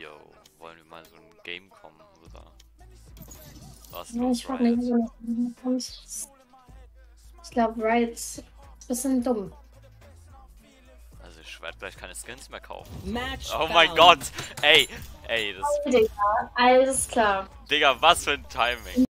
Yo, wollen wir mal so ein Game kommen, oder? Was Ja, ich frag mich, wo du kommst. Ich glaube, Riot ist ein bisschen dumm. Also ich werde gleich keine Skins mehr kaufen. Match Oh mein. Gott! Ey, ey, das... Digga, alles klar. Digga, was für ein Timing.